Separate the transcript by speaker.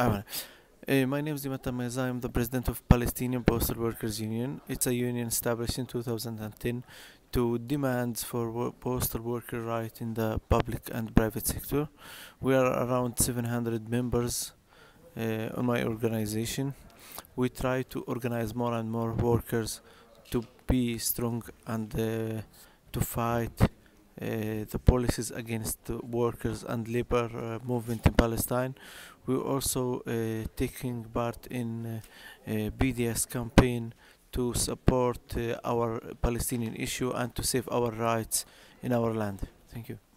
Speaker 1: Uh, my name is Dimata Meza. I'm the president of Palestinian Postal Workers Union. It's a union established in 2010 to demand for postal worker rights in the public and private sector. We are around 700 members uh, on my organization. We try to organize more and more workers to be strong and uh, to fight uh, the policies against the workers and labor uh, movement in Palestine. We're also uh, taking part in uh, uh, BDS campaign to support our Palestinian issue and to save our rights in our land. Thank you.